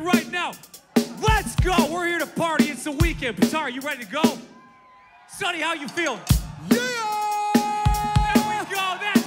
right now. Let's go. We're here to party. It's the weekend. Petar, you ready to go? Sonny, how you feeling? Yeah! There we go. That's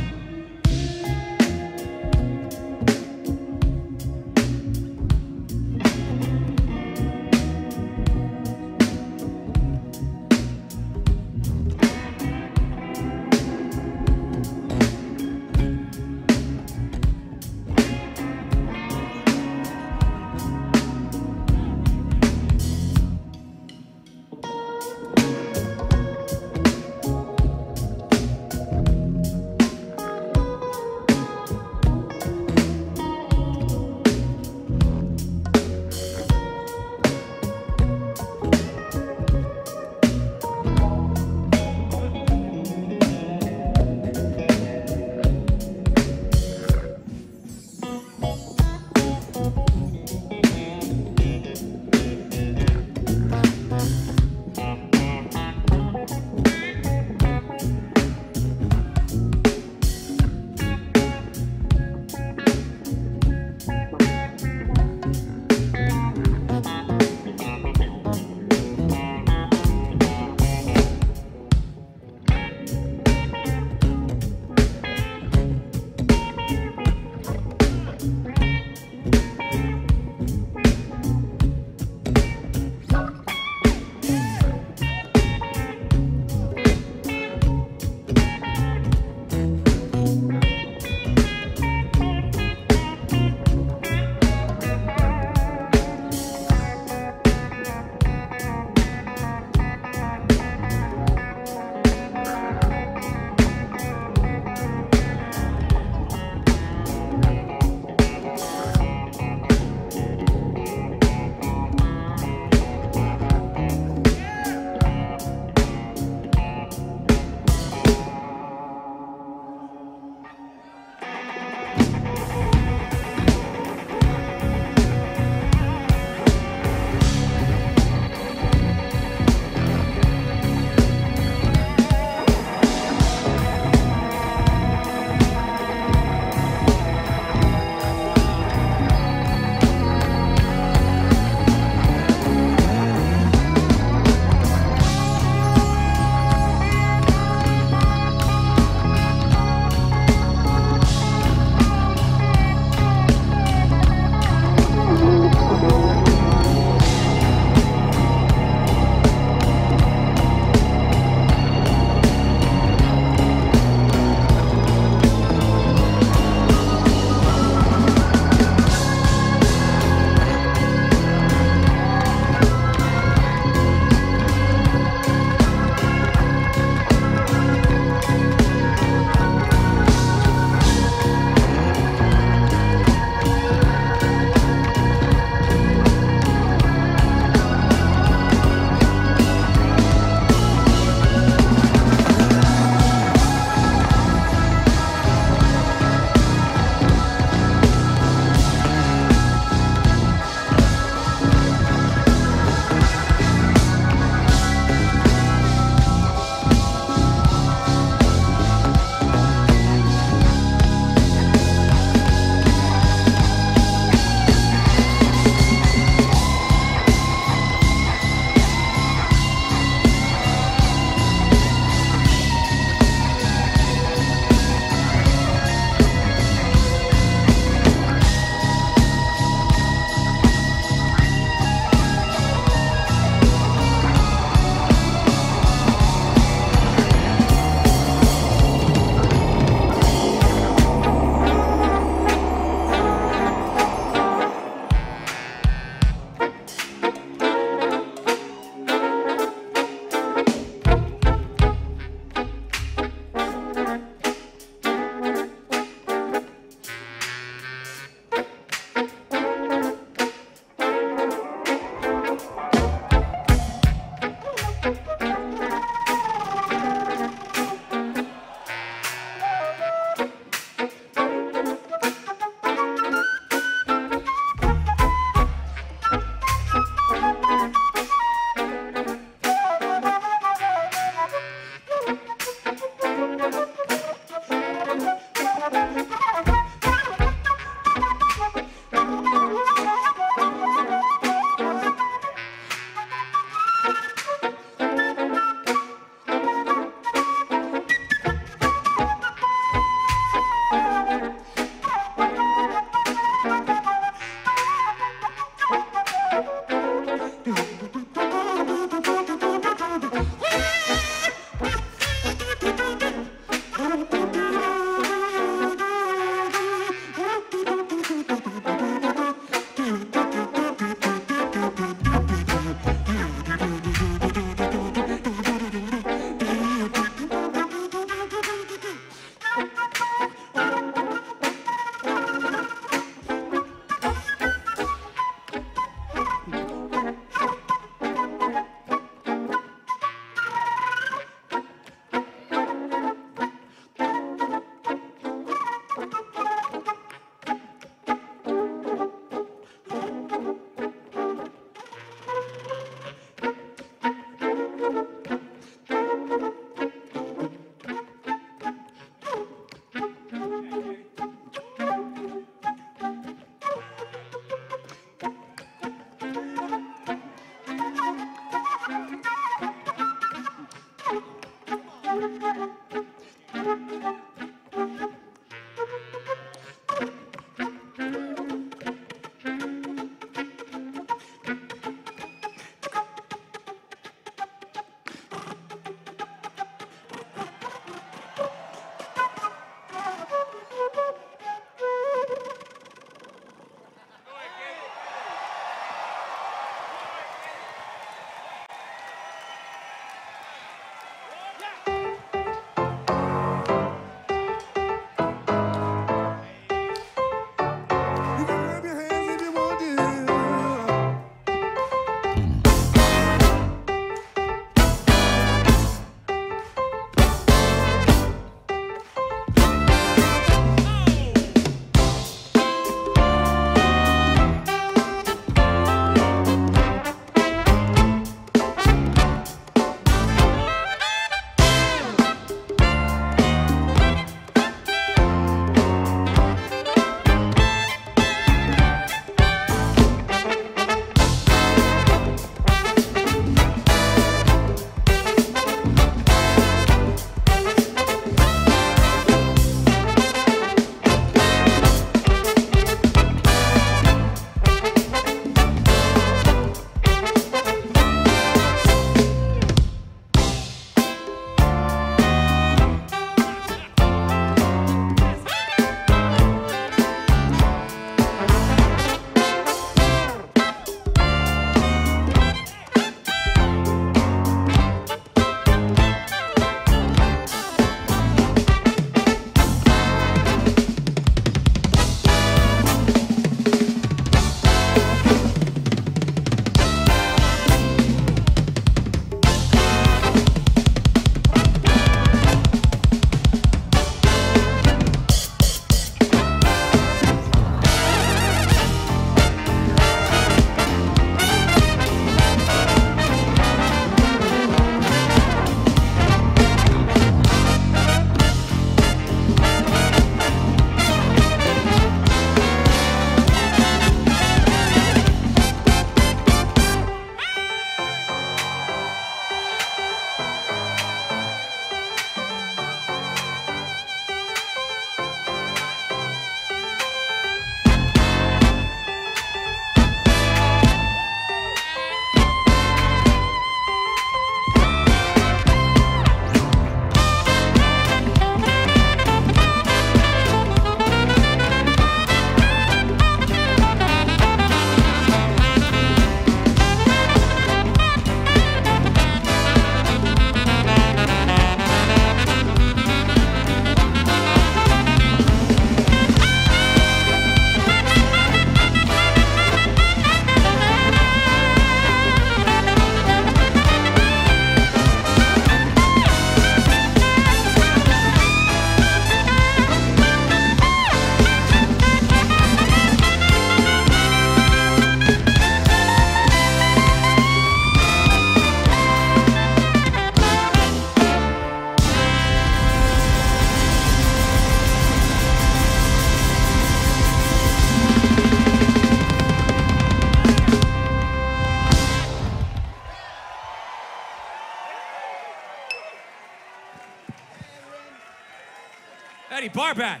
Barbash.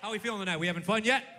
How are we feeling tonight? We having fun yet?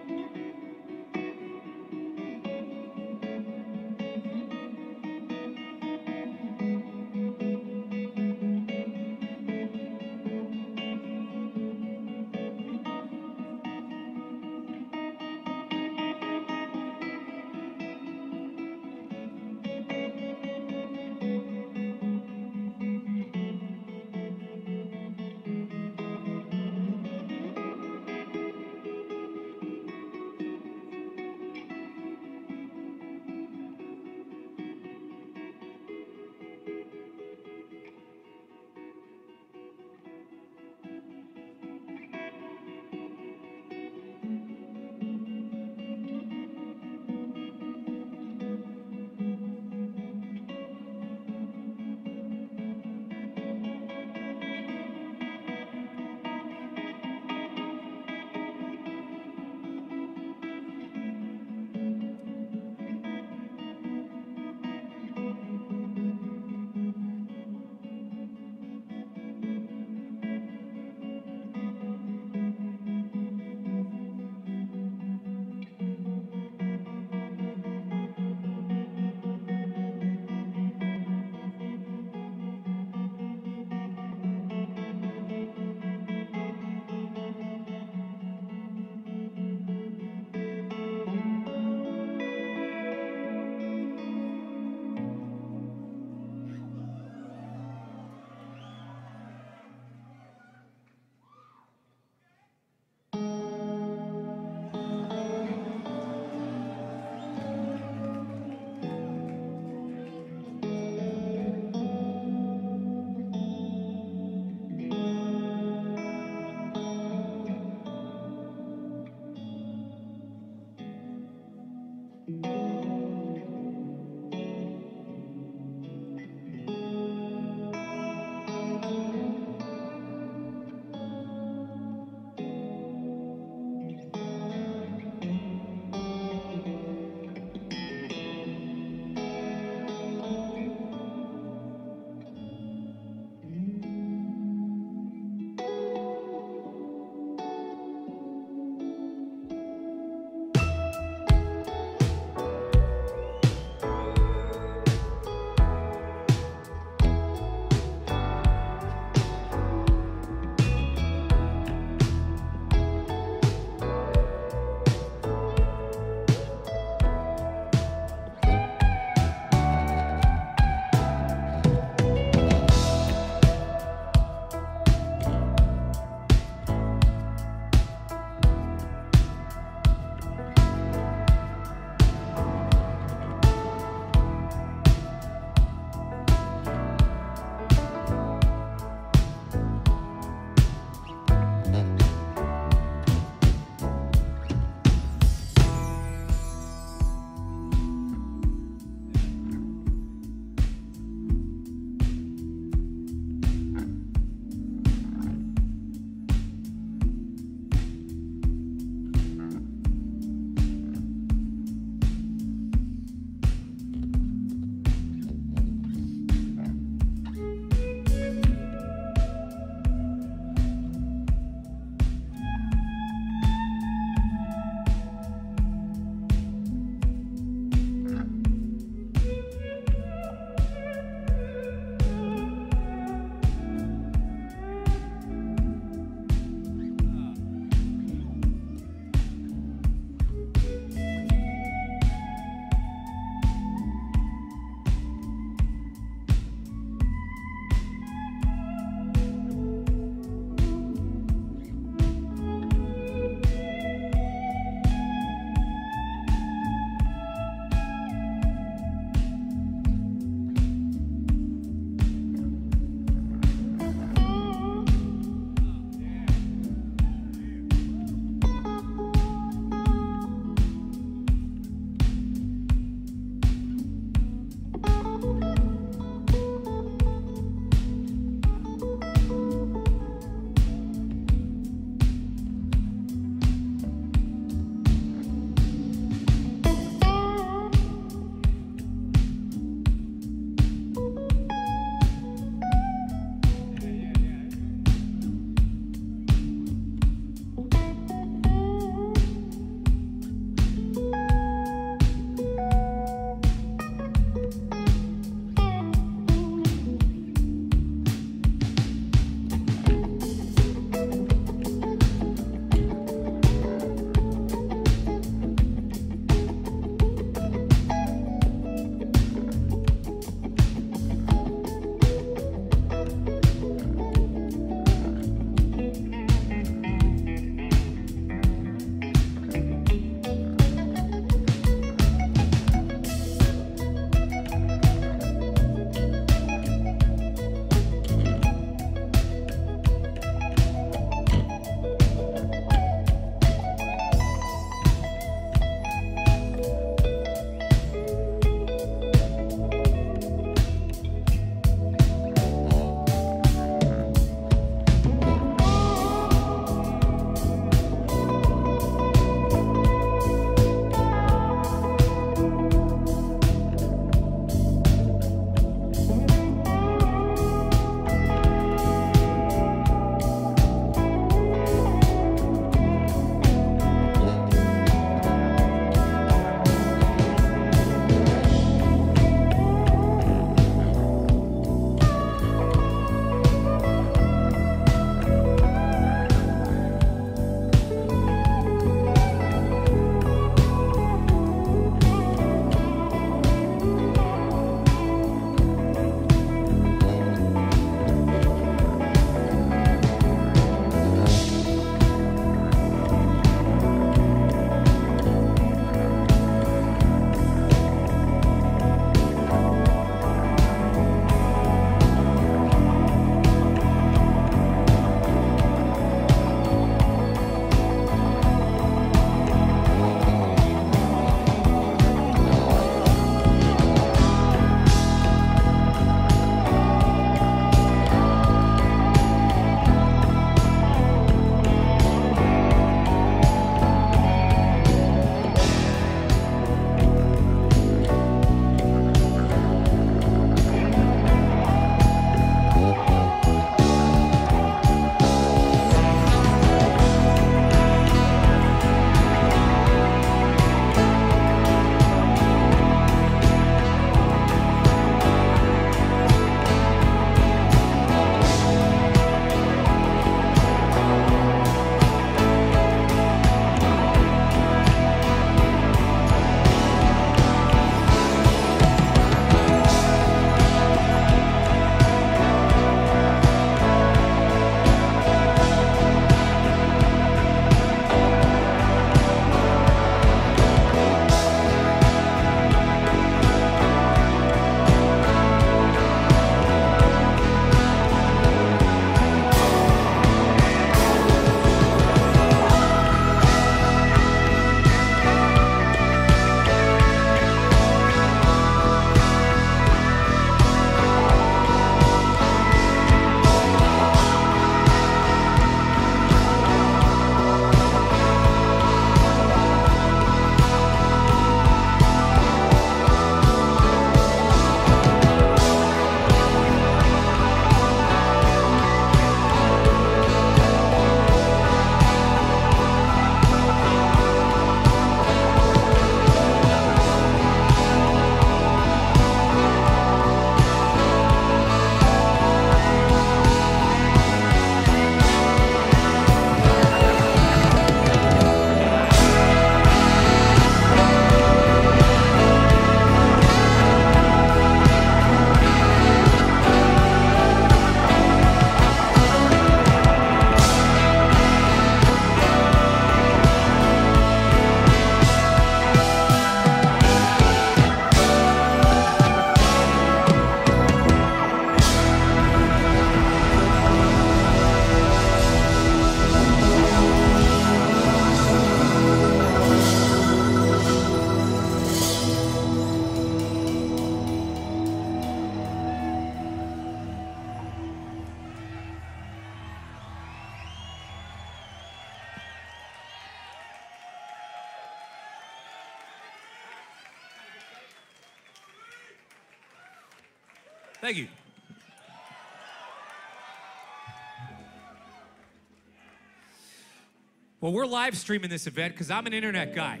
Well, we're live streaming this event because I'm an internet guy.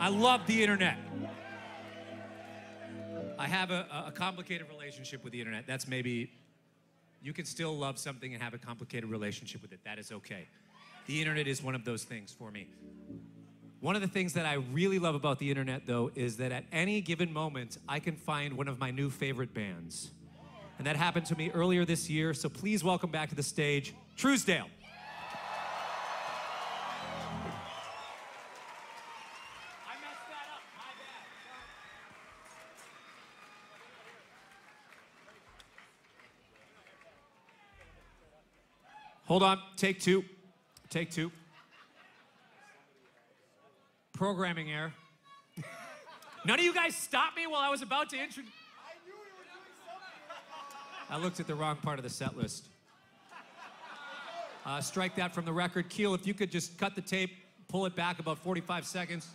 I love the internet. I have a, a complicated relationship with the internet. That's maybe, you can still love something and have a complicated relationship with it. That is okay. The internet is one of those things for me. One of the things that I really love about the internet, though, is that at any given moment, I can find one of my new favorite bands. And that happened to me earlier this year, so please welcome back to the stage, Trousdale. Hold on. Take two. Take two. Programming error. None of you guys stopped me while I was about to introduce. I looked at the wrong part of the set list. Uh, strike that from the record. Keel, if you could just cut the tape, pull it back about 45 seconds.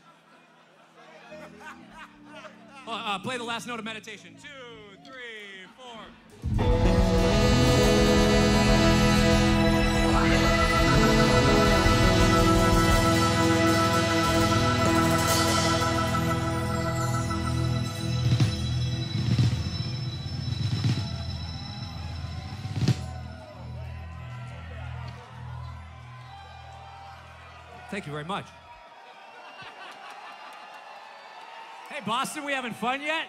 Uh, uh, play the last note of meditation. Two, Thank you very much. Hey, Boston, we having fun yet?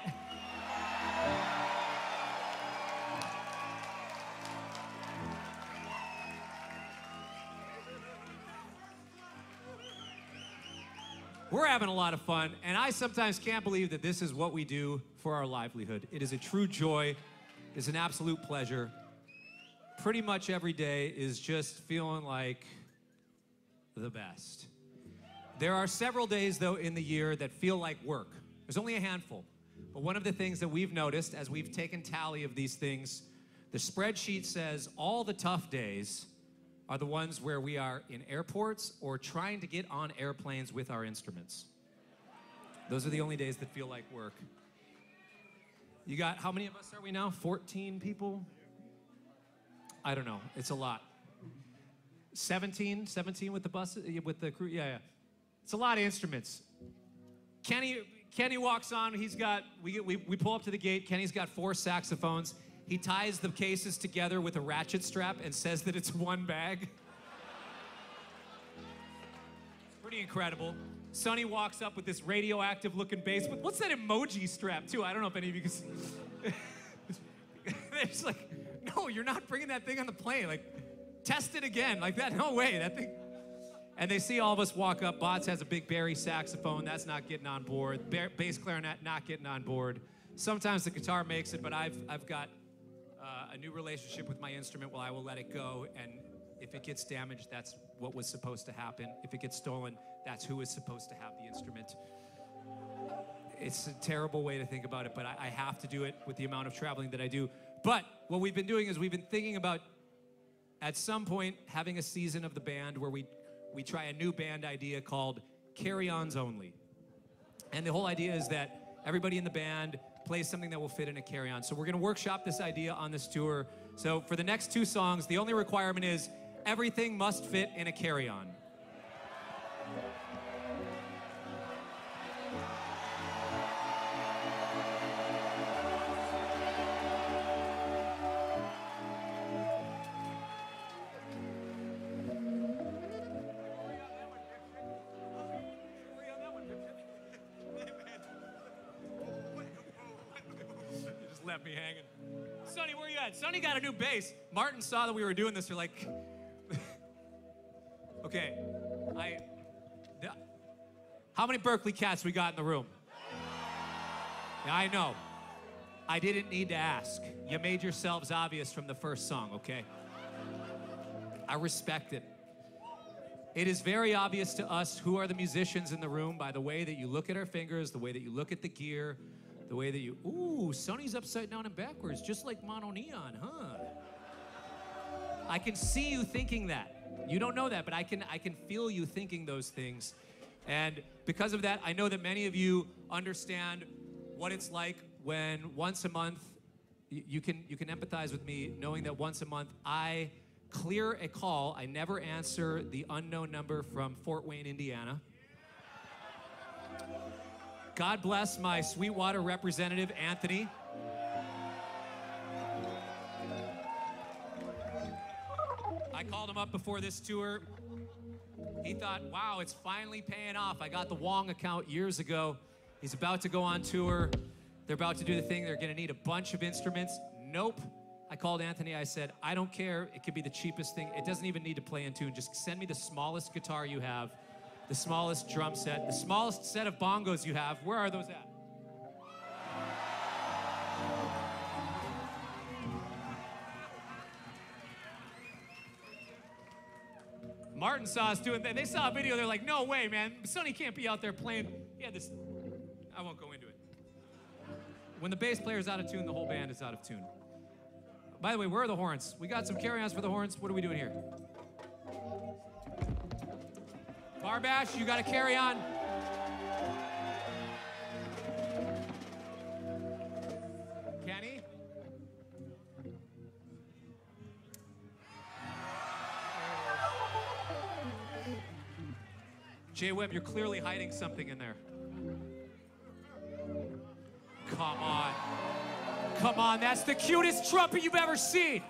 We're having a lot of fun, and I sometimes can't believe that this is what we do for our livelihood. It is a true joy, it's an absolute pleasure. Pretty much every day is just feeling like the best. There are several days, though, in the year that feel like work. There's only a handful. But one of the things that we've noticed as we've taken tally of these things, the spreadsheet says all the tough days are the ones where we are in airports or trying to get on airplanes with our instruments. Those are the only days that feel like work. You got, how many of us are we now? 14 people? I don't know. It's a lot. 17, 17 with the bus, with the crew. Yeah, yeah. It's a lot of instruments. Kenni, Kenni walks on. He's got. We, we we pull up to the gate. Kenni's got four saxophones. He ties the cases together with a ratchet strap and says that it's one bag. Pretty incredible. Sonny walks up with this radioactive looking bass. What's that emoji strap too? I don't know if any of you can. See. it's like, no, you're not bringing that thing on the plane. Like, test it again. Like that, no way. That thing. And they see all of us walk up. Botts has a big bari saxophone. That's not getting on board. Ba- bass clarinet not getting on board. Sometimes the guitar makes it, but I've, I've got uh, a new relationship with my instrument. Well, I will let it go. And if it gets damaged, that's what was supposed to happen. If it gets stolen, that's who is supposed to have the instrument. It's a terrible way to think about it, but I, I have to do it with the amount of traveling that I do. But what we've been doing is we've been thinking about at some point having a season of the band where we we try a new band idea called Carry Ons Only. And the whole idea is that everybody in the band plays something that will fit in a carry on. So we're going to workshop this idea on this tour. So for the next two songs, the only requirement is everything must fit in a carry bass. Martin saw that we were doing this. You're like, okay, I. the- how many Berklee cats we got in the room? Yeah, I know. I didn't need to ask. You made yourselves obvious from the first song, okay? I respect it. It is very obvious to us who are the musicians in the room by the way that you look at our fingers, the way that you look at the gear, the way that you. Ooh, Sonny's upside down and backwards, just like MonoNeon, huh? I can see you thinking that. You don't know that, but I can I can feel you thinking those things. And because of that, I know that many of you understand what it's like when once a month you, can you can empathize with me knowing that once a month I clear a call. I never answer the unknown number from Fort Wayne, Indiana. God bless my Sweetwater representative, Anthony. I called him up before this tour. He thought, wow, it's finally paying off. I got the Wong account years ago. He's about to go on tour. They're about to do the thing. They're going to need a bunch of instruments. Nope. I called Anthony. I said, I don't care. It could be the cheapest thing. It doesn't even need to play in tune. Just send me the smallest guitar you have, the smallest drum set, the smallest set of bongos you have. Where are those at? Martin saw us doing that. They saw a video. They're like, no way, man. Sonny can't be out there playing. He had this. I won't go into it. When the bass player's out of tune, the whole band is out of tune. By the way, where are the horns? We got some carry-ons for the horns. What are we doing here? Barbash, you got a carry-on? Jay Webb, you're clearly hiding something in there. Come on. Come on, that's the cutest trumpet you've ever seen.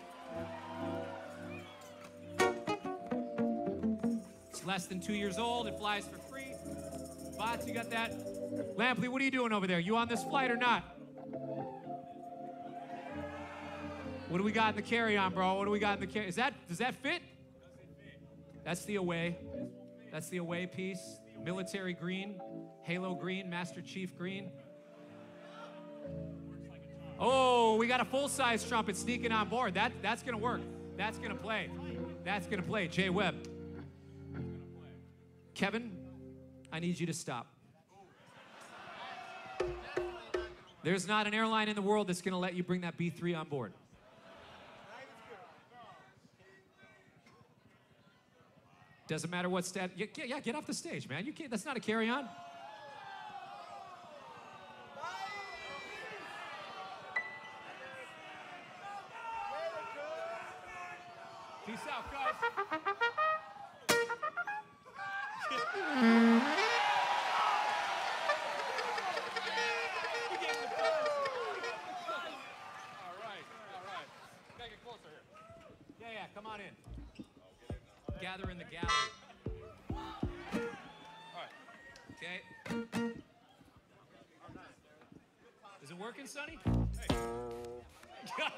It's less than two years old. It flies for free. Botts, you got that? Lampley, what are you doing over there? You on this flight or not? What do we got in the carry-on, bro? What do we got in the carry? Is that does that fit? That's the away. That's the away piece. Military green, halo green, Master Chief green. Oh, we got a full-size trumpet sneaking on board. That that's gonna work. That's gonna play. That's gonna play. Jay Webb. Kevin, I need you to stop. There's not an airline in the world that's gonna let you bring that B3 on board. Doesn't matter what stat. Yeah, yeah, get off the stage, man. You can't. That's not a carry-on. Peace working, Sonny? Hey.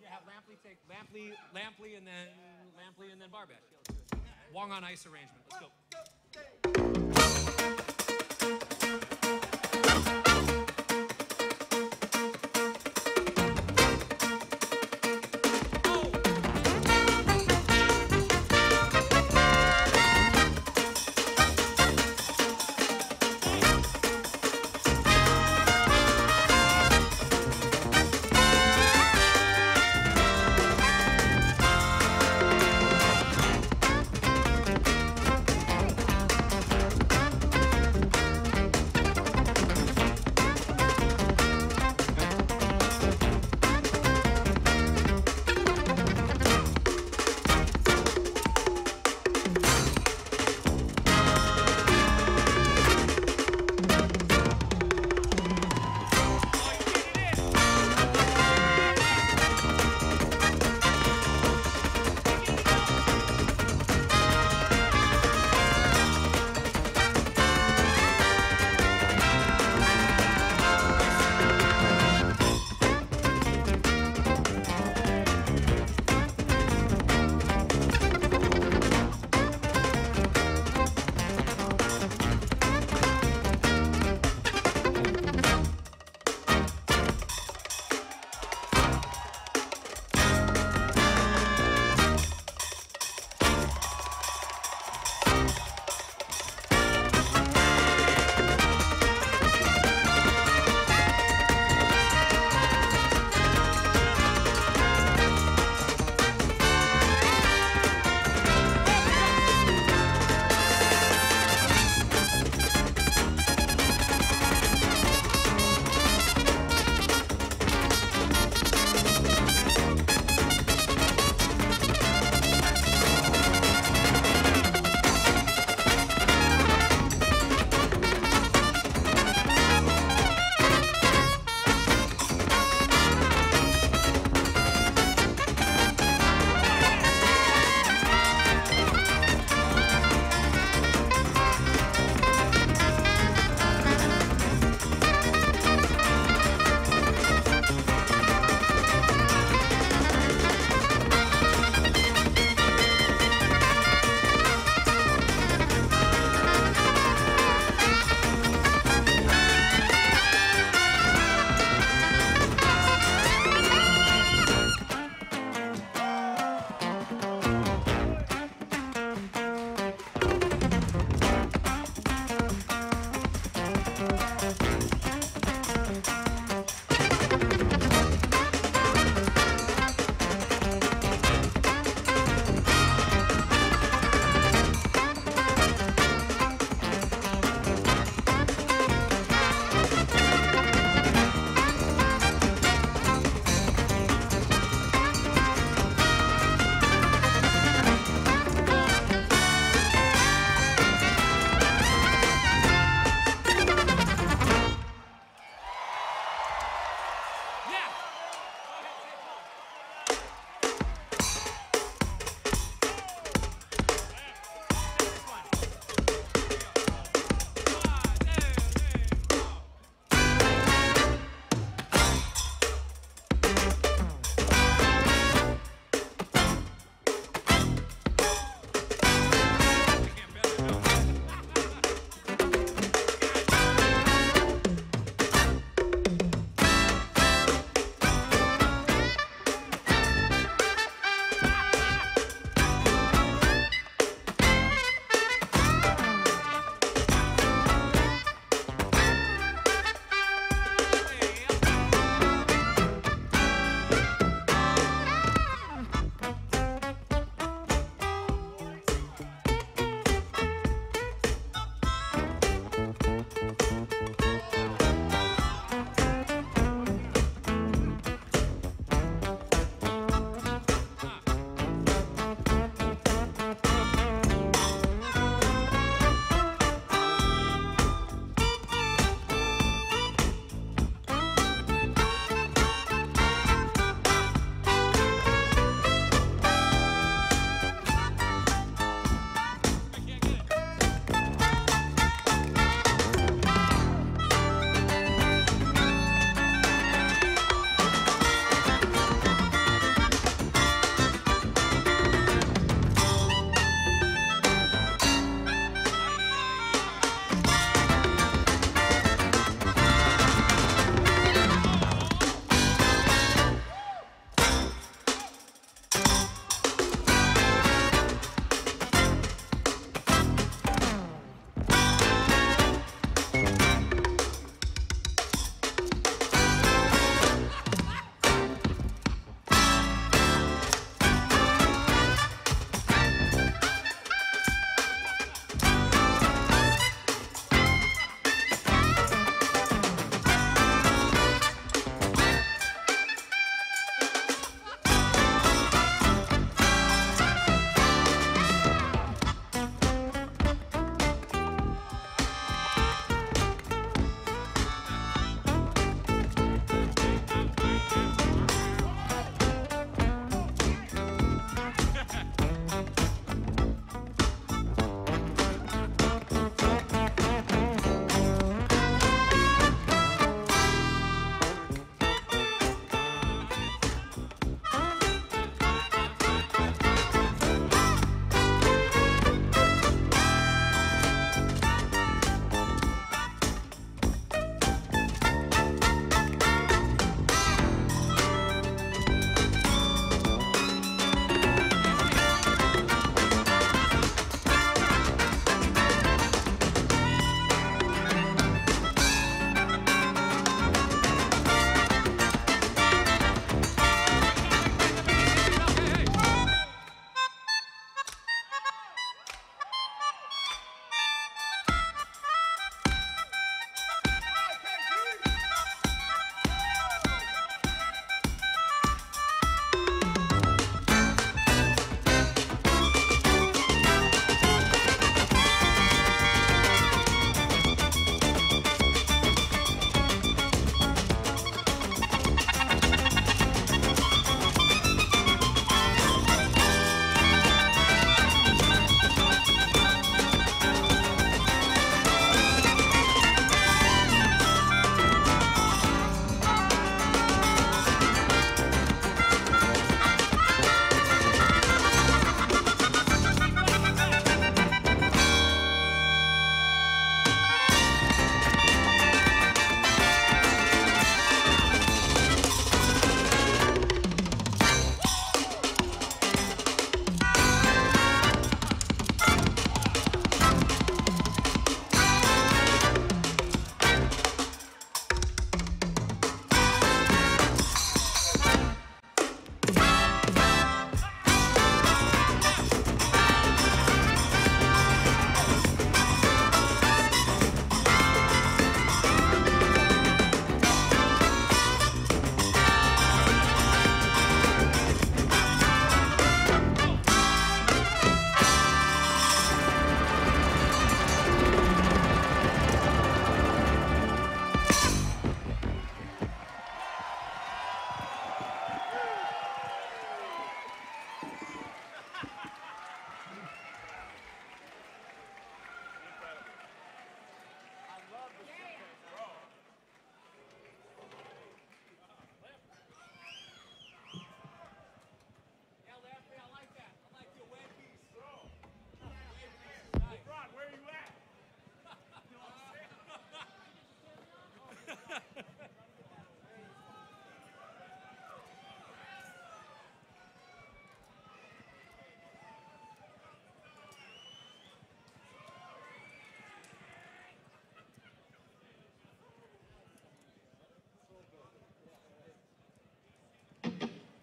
Yeah, Lampley take Lampley, Lampley, and then Lampley, and then Barbash. Wong on ice arrangement. Let's go.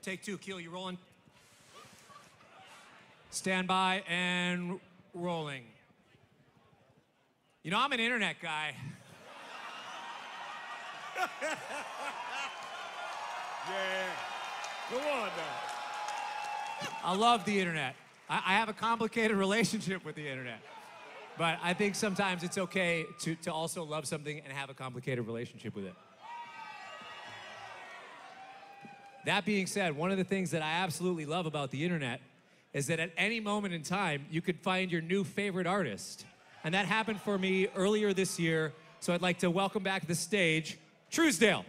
Take two. Keel, You're rolling? Stand by and rolling. You know, I'm an internet guy. Yeah. Go on now. I love the internet. I, I have a complicated relationship with the internet. But I think sometimes it's okay to, to also love something and have a complicated relationship with it. That being said, one of the things that I absolutely love about the internet is that at any moment in time, you could find your new favorite artist. And that happened for me earlier this year. So I'd like to welcome back to the stage Trousdale.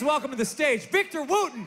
Please welcome to the stage Victor Wooten.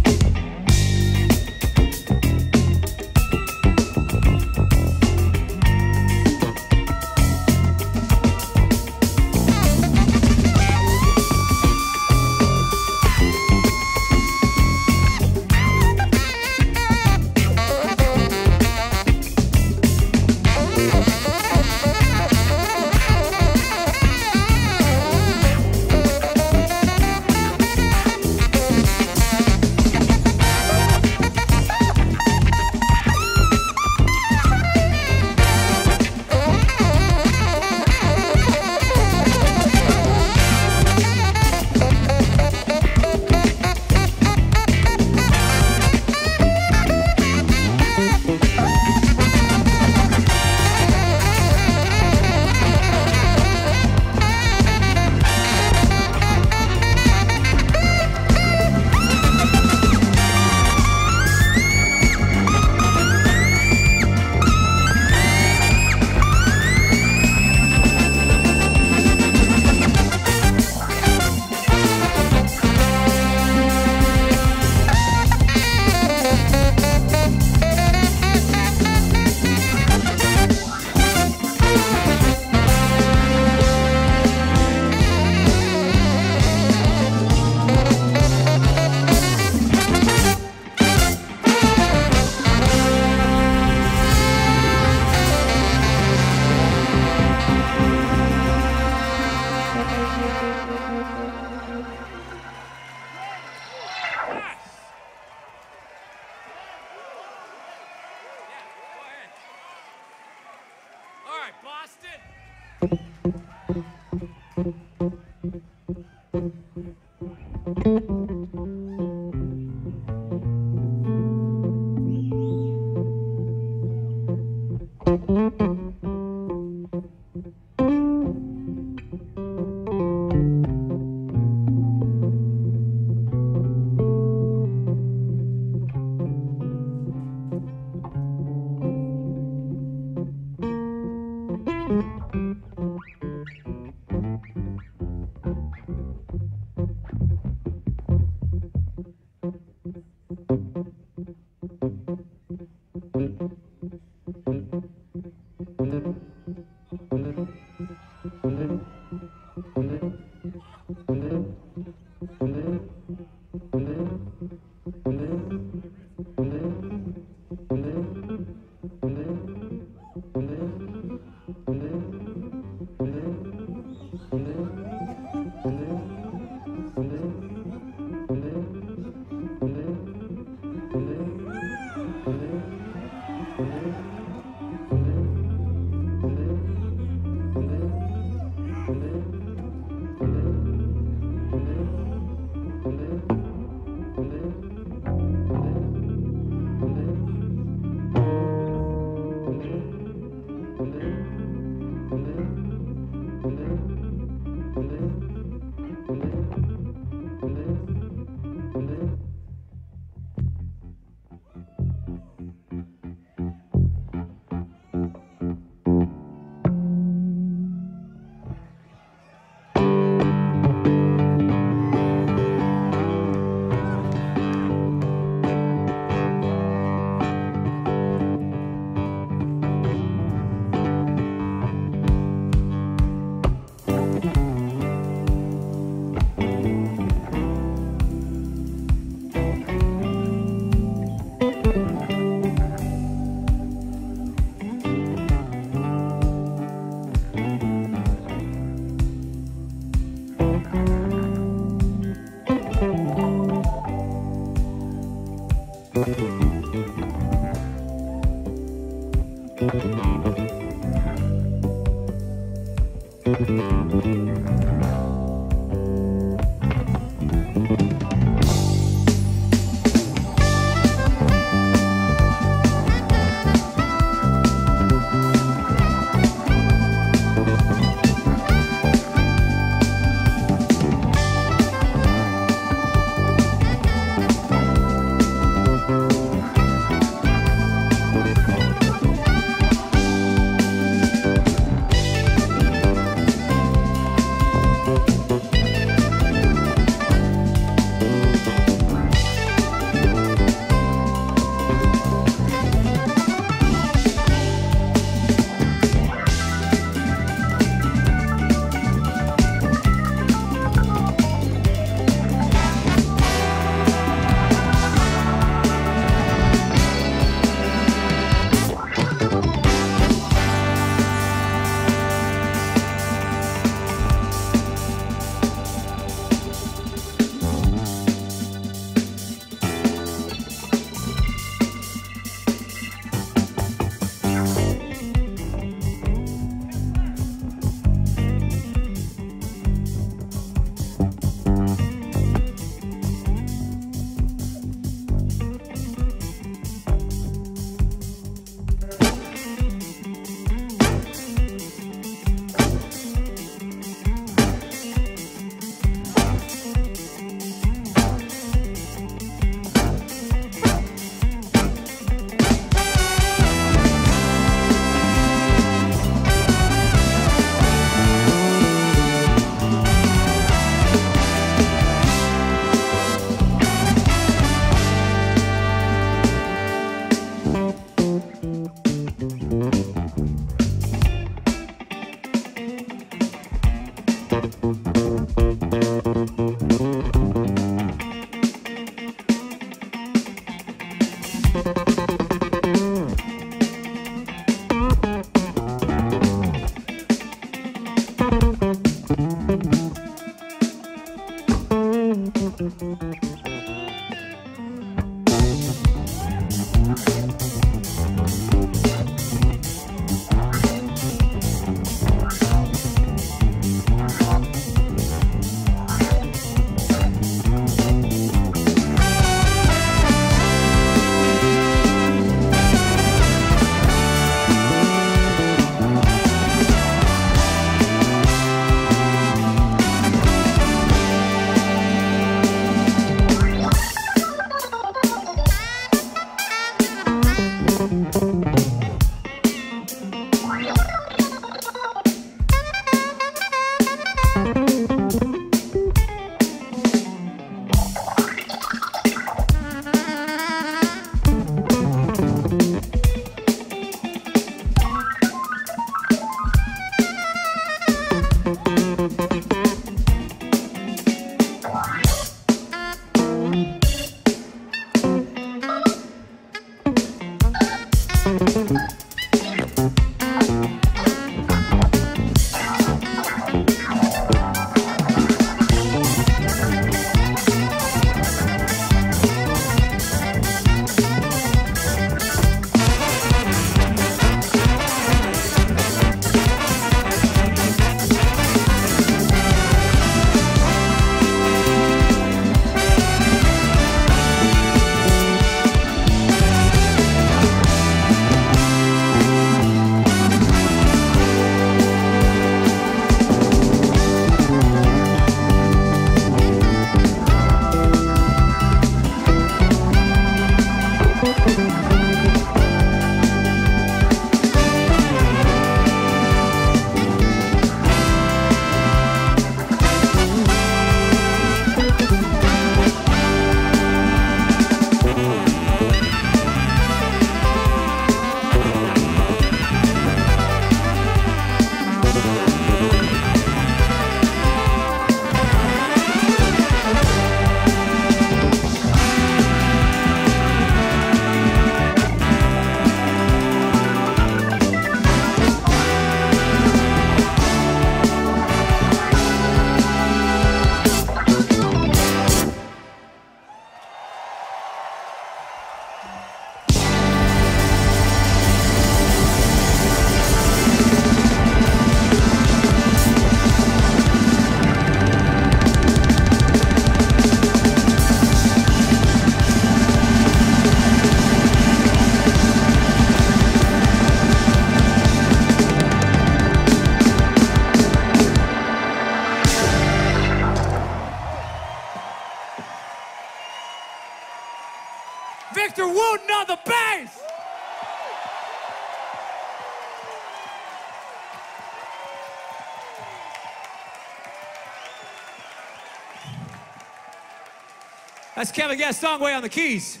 That's Kevin Gastonguay on the keys.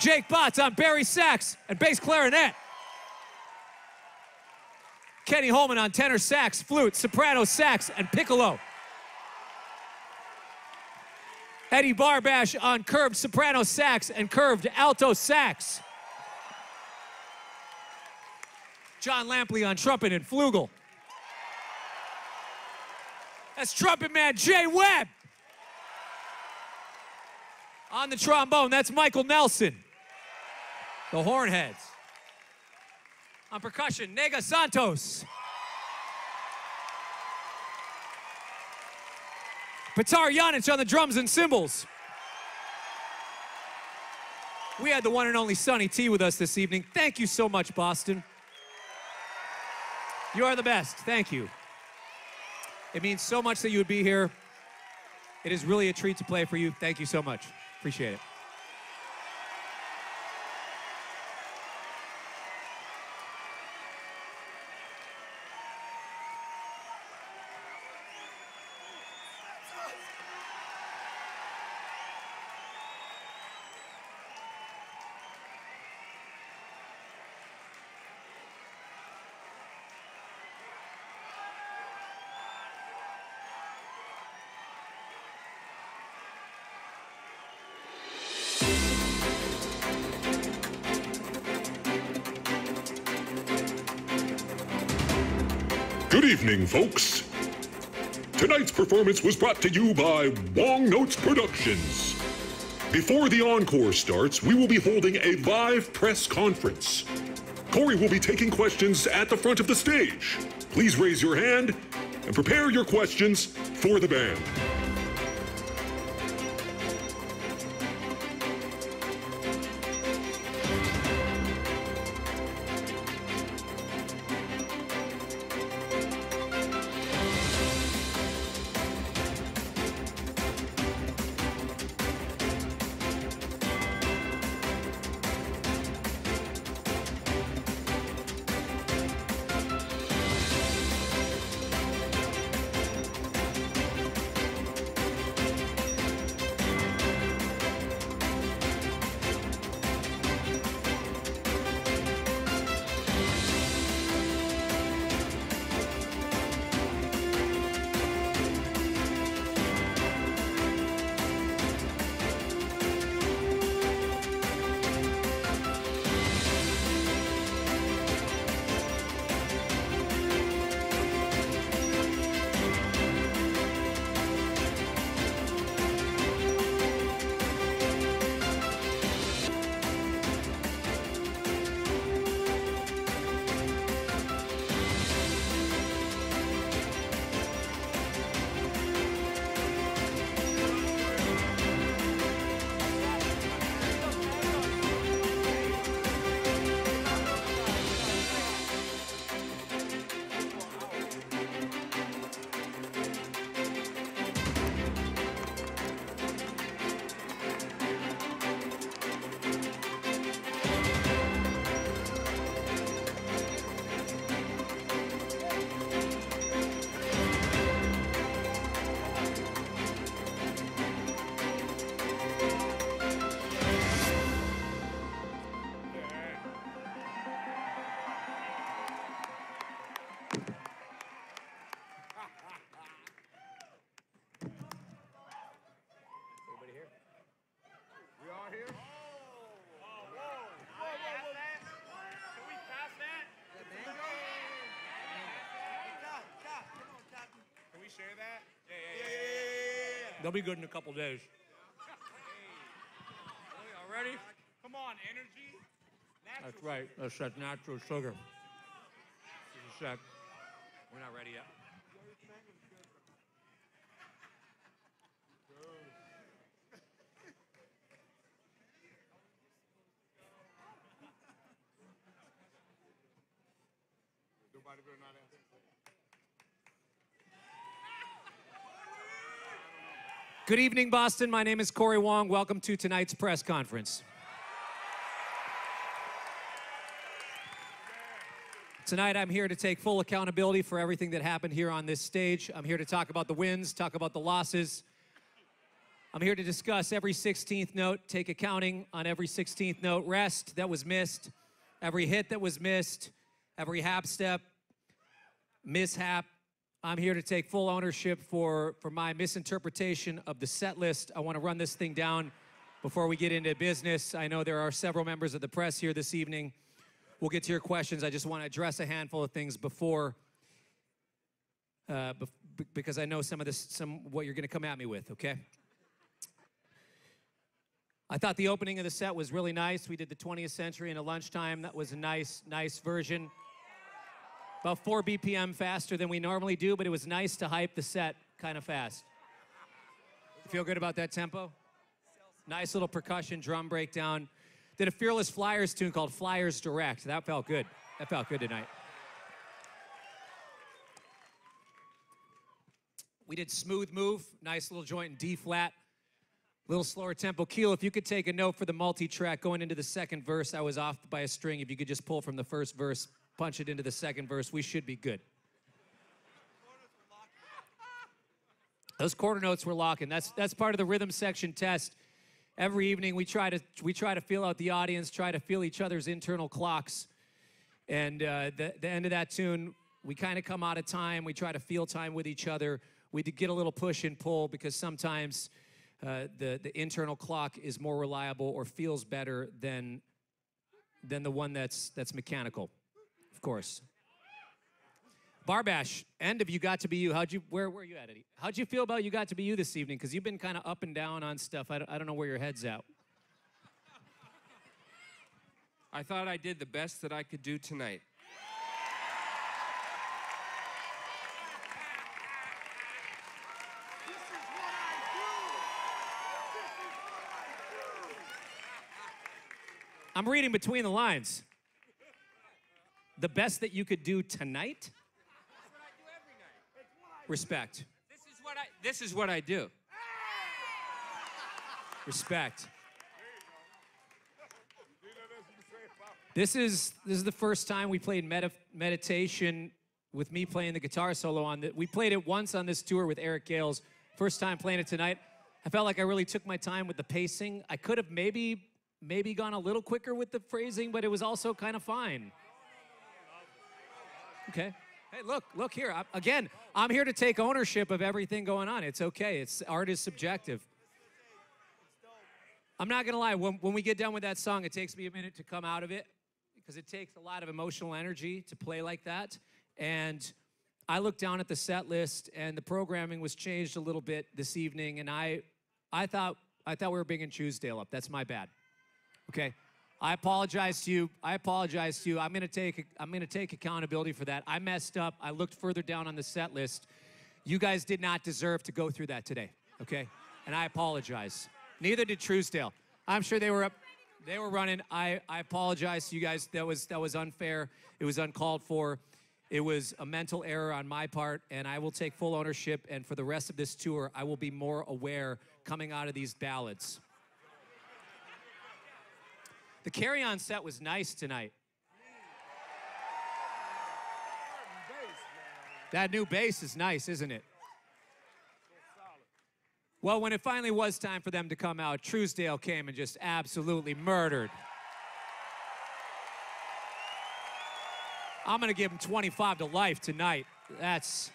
Jake Botts on bari sax and bass clarinet. Kenni Holmen on tenor sax, flute, soprano sax, and piccolo. Eddie Barbash on curved soprano sax and curved alto sax. Jon Lampley on trumpet and flugel. That's trumpet man Jay Webb. On the trombone, that's Michael Nelson. The Hornheads. On percussion, Negah Santos. Petar Janjic on the drums and cymbals. We had the one and only Sonny T with us this evening. Thank you so much, Boston. You are the best. Thank you. It means so much that you would be here. It is really a treat to play for you. Thank you so much. Appreciate it. Evening, folks. Tonight's performance was brought to you by Wong Notes Productions. Before the encore starts, we will be holding a live press conference. Cory will be taking questions at the front of the stage. Please raise your hand and prepare your questions for the band. Couple days. Y'all ready? Come on, energy. Natural That's right. That's that natural sugar. Just a sec. We're not ready yet. Nobody better not answer. Good evening, Boston. My name is Cory Wong. Welcome to tonight's press conference. Tonight, I'm here to take full accountability for everything that happened here on this stage. I'm here to talk about the wins, talk about the losses, I'm here to discuss every 16th note, take accounting on every 16th note, rest that was missed, every hit that was missed, every hap step, mishap. I'm here to take full ownership for, for my misinterpretation of the set list. I want to run this thing down before we get into business. I know there are several members of the press here this evening. We'll get to your questions. I just want to address a handful of things before, uh, bef- b- because I know some of this, some what you're going to come at me with. Okay. I thought the opening of the set was really nice. We did the 20th century in a lunchtime. That was a nice, nice version. About 4 BPM faster than we normally do, but it was nice to hype the set kind of fast. You feel good about that tempo? Nice little percussion drum breakdown. Did a Fearless Flyers tune called Flyers Direct. That felt good. That felt good tonight. We did Smooth Move, nice little joint in D flat. Little slower tempo. Keel, if you could take a note for the multi track going into the second verse, I was off by a string. If you could just pull from the first verse, punch it into the second verse, we should be good. Those quarter notes were locking. That's that's part of the rhythm section test. Every evening we try to we try to feel out the audience, try to feel each other's internal clocks. And uh, the, the end of that tune, we kind of come out of time. We try to feel time with each other. We get a little push and pull because sometimes uh, the, the internal clock is more reliable or feels better than, than the one that's, that's mechanical, course. Barbash, end of You Got to Be You. How'd you, where were you at, Eddie? How'd you feel about You Got to Be You this evening? Because you've been kind of up and down on stuff. I don't, I don't know where your head's at. I thought I did the best that I could do tonight. I'm reading between the lines. The best that you could do tonight? Respect. This is what I this is what I do. Respect. This is this is the first time we played medi- meditation with me playing the guitar solo on it. We played it once on this tour with Eric Gales. First time playing it tonight. I felt like I really took my time with the pacing. I could have maybe maybe gone a little quicker with the phrasing, but it was also kind of fine. Okay. Hey, look, look here. I, again, I'm here to take ownership of everything going on. It's okay. It's art is subjective. I'm not gonna lie. When, when we get done with that song, it takes me a minute to come out of it because it takes a lot of emotional energy to play like that. And I looked down at the set list, and the programming was changed a little bit this evening. And I, I thought, I thought we were bringing Trousdale up. That's my bad. Okay. I apologize to you. I apologize to you. I'm gonna take I'm gonna take accountability for that. I messed up. I looked further down on the set list. You guys did not deserve to go through that today. Okay? And I apologize. Neither did Trousdale. I'm sure they were up they were running. I, I apologize to you guys. That was that was unfair. It was uncalled for. It was a mental error on my part, and I will take full ownership. And for the rest of this tour, I will be more aware coming out of these ballads. The carry on set was nice tonight. That new bass is nice, isn't it? Well, when it finally was time for them to come out, Trousdale came and just absolutely murdered. I'm going to give him 25 to life tonight. That's.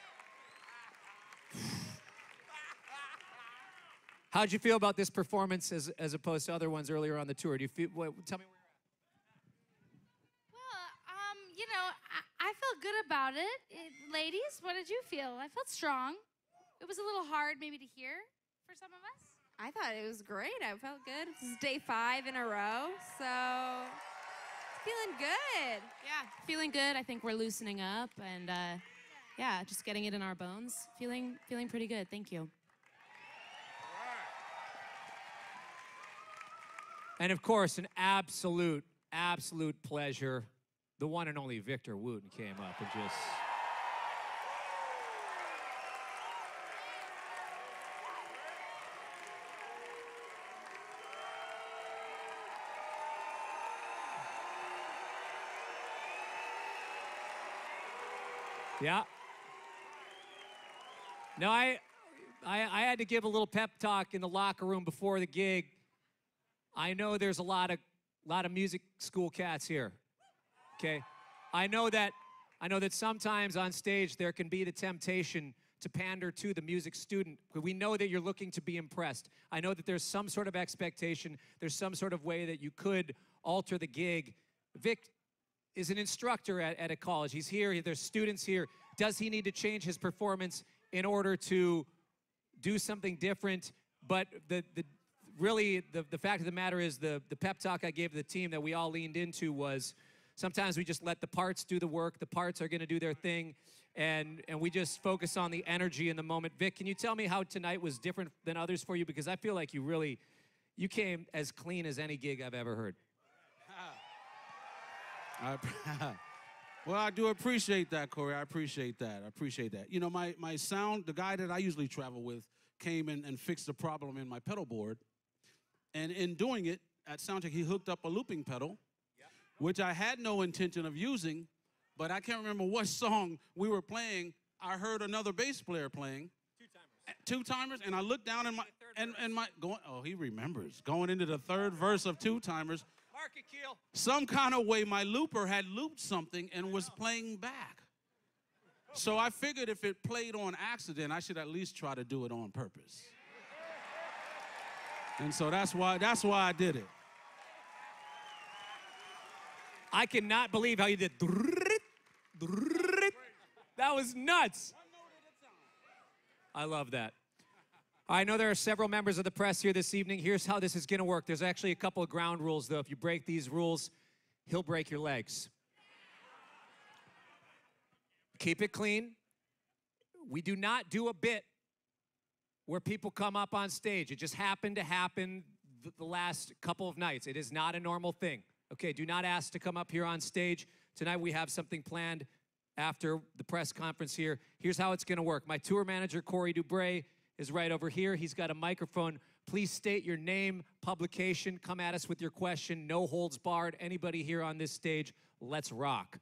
How'd you feel about this performance as, as opposed to other ones earlier on the tour? Do you feel? What, tell me where you're at. Well, um, you know, I, I felt good about it. it. Ladies, what did you feel? I felt strong. It was a little hard maybe to hear for some of us. I thought it was great. I felt good. This is day five in a row, so feeling good. Yeah, feeling good. I think we're loosening up and uh, yeah, just getting it in our bones. Feeling feeling pretty good. Thank you. And of course, an absolute, absolute pleasure. The one and only Victor Wooten came up and just. Yeah. No, I. I, I had to give a little pep talk in the locker room before the gig. I know there's a lot of lot of music school cats here. Okay, I know that I know that sometimes on stage there can be the temptation to pander to the music student. We know that you're looking to be impressed. I know that there's some sort of expectation. There's some sort of way that you could alter the gig. Vic is an instructor at, at a college. He's here. There's students here. Does he need to change his performance in order to do something different? But the, the really the, the fact of the matter is the, the pep talk I gave the team that we all leaned into was sometimes we just let the parts do the work. The parts are going to do their thing. And, and we just focus on the energy in the moment. Vic, can you tell me how tonight was different than others for you? Because I feel like you really, you came as clean as any gig I've ever heard. I, well, I do appreciate that, Cory. I appreciate that. I appreciate that. You know, my, my sound, the guy that I usually travel with, came and fixed the problem in my pedal board. And in doing it, at Soundcheck, he hooked up a looping pedal, which I had no intention of using, but I can't remember what song we were playing. I heard another bass player playing. Two timers, and I looked down in my and, and my going. Oh, he remembers going into the third verse of two timers Mark it, Keel. some kind of way my looper had looped something and was playing back. So I figured if it played on accident, I should at least try to do it on purpose. And so that's why that's why I did it. I cannot believe how you did. That was nuts. I love that. I know there are several members of the press here this evening. Here's how this is going to work. There's actually a couple of ground rules, though. If you break these rules, he'll break your legs. Keep it clean. We do not do a bit where people come up on stage. It just happened to happen the last couple of nights. It is not a normal thing. Okay, do not ask to come up here on stage. Tonight we have something planned after the press conference here. Here's how it's gonna work. My tour manager, Corey Dubray, is right over here. He's got a microphone. Please state your name, publication, come at us with your question. No holds barred. Anybody here on this stage, let's rock.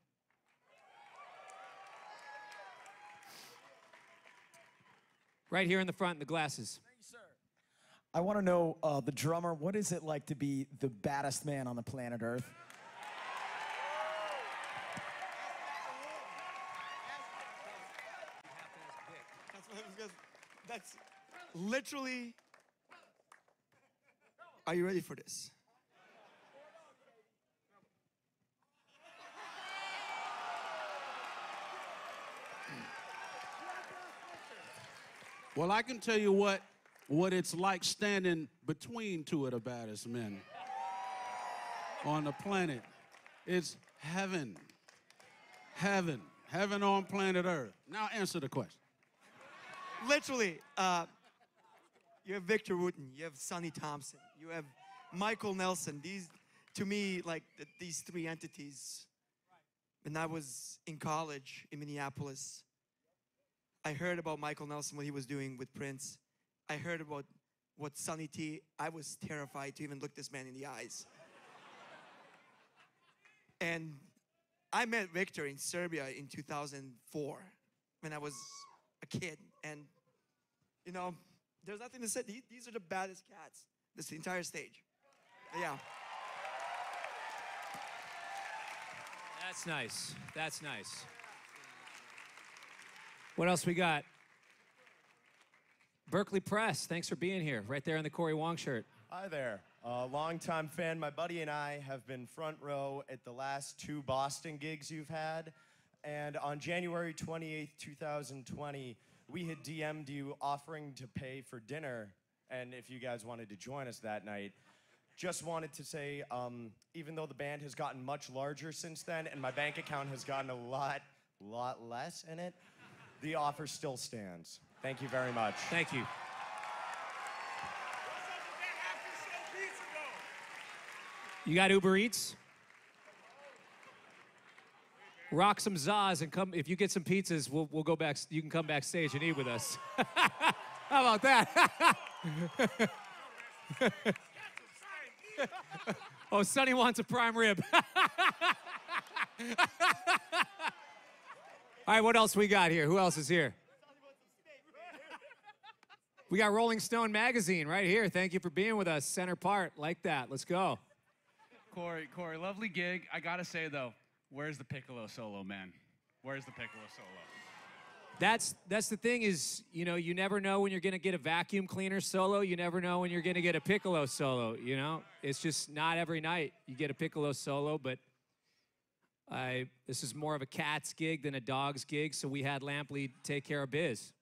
Right here in the front, in the glasses. Thank you, sir. I want to know uh, the drummer. What is it like to be the baddest man on the planet Earth? That's, what I was gonna- that's literally. Are you ready for this? Well, I can tell you what what it's like standing between two of the baddest men on the planet. It's heaven. Heaven. Heaven on planet Earth. Now answer the question. Literally, uh, you have Victor Wooten, you have Sonny Thompson, you have Michael Nelson. These, to me, like th- these three entities. When I was in college in Minneapolis, I heard about Michael Nelson, what he was doing with Prince. I heard about what Sonny T. I was terrified to even look this man in the eyes. and I met Victor in Serbia in 2004 when I was a kid. And, you know, there's nothing to say. These, these are the baddest cats, this entire stage. Yeah. That's nice. That's nice. What else we got? Berklee Press, thanks for being here. Right there in the Cory Wong shirt. Hi there. Uh, longtime fan. My buddy and I have been front row at the last two Boston gigs you've had. And on January 28th, 2020, we had DM'd you offering to pay for dinner. And if you guys wanted to join us that night, just wanted to say, um, even though the band has gotten much larger since then and my bank account has gotten a lot, lot less in it, the offer still stands. Thank you very much. Thank you. You got Uber Eats? Rock some Zaz and come. If you get some pizzas, we'll, we'll go back. You can come backstage and eat with us. How about that? oh, Sonny wants a prime rib. All right, what else we got here? Who else is here? We got Rolling Stone magazine right here. Thank you for being with us. Center part, like that. Let's go. Cory, Cory, lovely gig. I gotta say though, where's the piccolo solo, man? Where's the piccolo solo? That's that's the thing is, you know, you never know when you're gonna get a vacuum cleaner solo. You never know when you're gonna get a piccolo solo. You know, it's just not every night you get a piccolo solo. But I this is more of a cat's gig than a dog's gig, so we had Lampley take care of biz.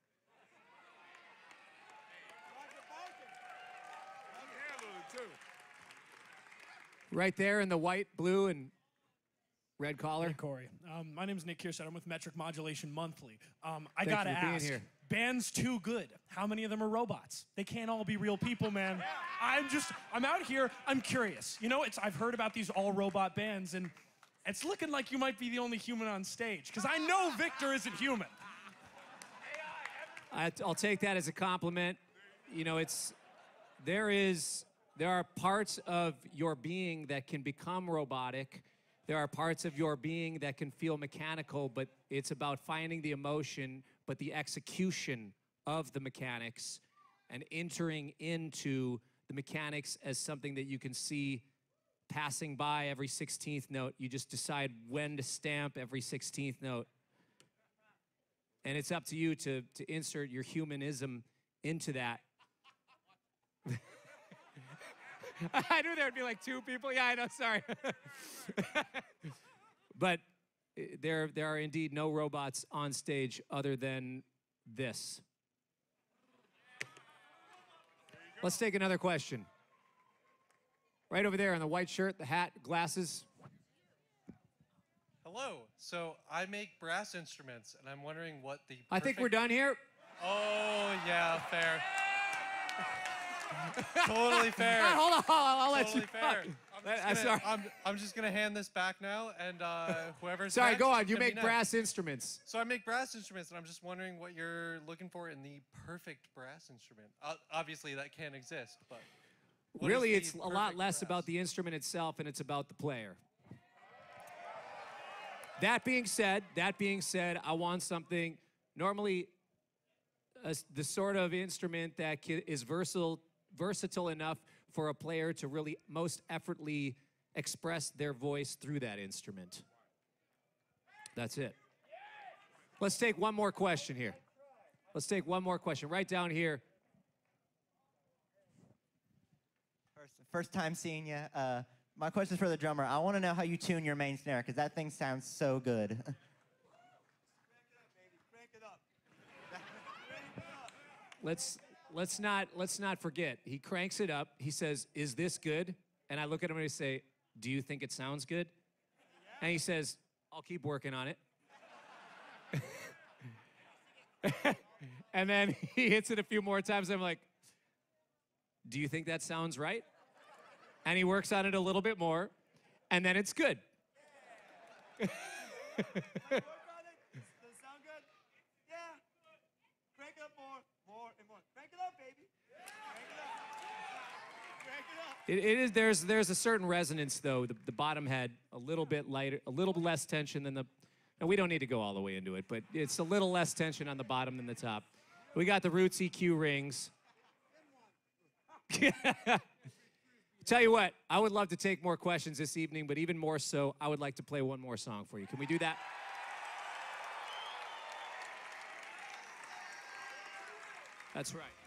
Right there in the white, blue, and red collar. Hey, Cory. Um, my name is Nick Kierstead. I'm with Metric Modulation Monthly. Um, I Thank gotta you for being ask, here. bands too good. How many of them are robots? They can't all be real people, man. I'm just, I'm out here. I'm curious. You know, it's I've heard about these all robot bands, and it's looking like you might be the only human on stage. Because I know Victor isn't human. I, I'll take that as a compliment. You know, it's there is there are parts of your being that can become robotic. There are parts of your being that can feel mechanical, but it's about finding the emotion, but the execution of the mechanics and entering into the mechanics as something that you can see passing by every 16th note. You just decide when to stamp every 16th note. And it's up to you to, to insert your humanism into that. I knew there would be like two people. Yeah, I know. Sorry. but uh, there, there are indeed no robots on stage other than this. Let's take another question. Right over there in the white shirt, the hat, glasses. Hello. So I make brass instruments, and I'm wondering what the. I think we're done here. Oh yeah, fair. totally fair. Ah, hold on, I'll- I'll let totally you fair. talk. I'm, just I'm gonna, sorry. I'm, I'm just gonna hand this back now, and uh, whoever's Sorry, next go on. You make brass instruments. So I make brass instruments, and I'm just wondering what you're looking for in the perfect brass instrument. Uh, obviously, that can't exist, but what really, it's a lot less about the instrument itself and it's about the player. That being said, that being said, I want something normally uh, the sort of instrument that is versatile, versatile enough for a player to really most effortlessly express their voice through that instrument. That's it. Let's take one more question here. Let's take one more question right down here. First time seeing you. Uh, my question is for the drummer. I want to know how you tune your main snare because that thing sounds so good. let's let's not let's not forget. He cranks it up. He says, "Is this good?" And I look at him and I say, "Do you think it sounds good?" And he says, "I'll keep working on it." and then he hits it a few more times. I'm like, "Do you think that sounds right?" And he works on it a little bit more, and then it's good. It? Yeah. Crank up more, more, and more. Crank it up, baby. Crank it up. Crank it up. It, it is there's there's a certain resonance though. The, the bottom had a little bit lighter, a little less tension than the. And we don't need to go all the way into it, but it's a little less tension on the bottom than the top. We got the Roots EQ rings. Tell you what, I would love to take more questions this evening, but even more so, I would like to play one more song for you. Can we do that? That's right.